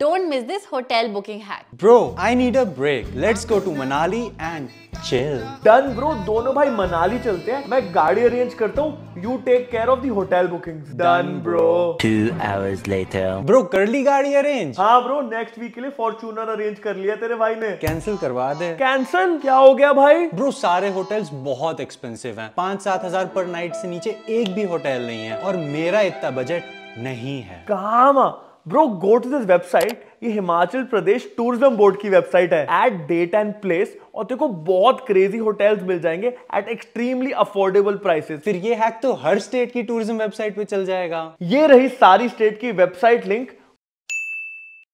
Don't miss this hotel booking hack. Bro, I need a break. Let's go to Manali and chill. Done bro दोनों भाई मनाली चलते हैं. मैं गाड़ी arrange करता हूँ. You take care of the hotel booking done bro Two hours later. Bro, कर ली गाड़ी अरेंज हाँ ब्रो नेक्स्ट वीक के लिए फॉर्चूनर अरेंज कर लिया तेरे भाई ने. कैंसिल करवा दे. कैंसल क्या हो गया भाई? ब्रो सारे होटल्स बहुत एक्सपेंसिव हैं. पाँच सात हज़ार पर नाइट से नीचे एक भी होटल नहीं है और मेरा इतना बजट नहीं है. कहा bro go to this website ये हिमाचल प्रदेश टूरिज़्म बोर्ड की वेबसाइट है। एट डेट एंड प्लेस और तेरे को बहुत क्रेजी होटल्स मिल जाएँगे एट एक्सट्रीमली अफोर्डेबल प्राइसेस फिर ये हैक तो हर स्टेट की टूरिज़्म वेबसाइट पे चल जाएगा। ये रही सारी स्टेट की वेबसाइट लिंक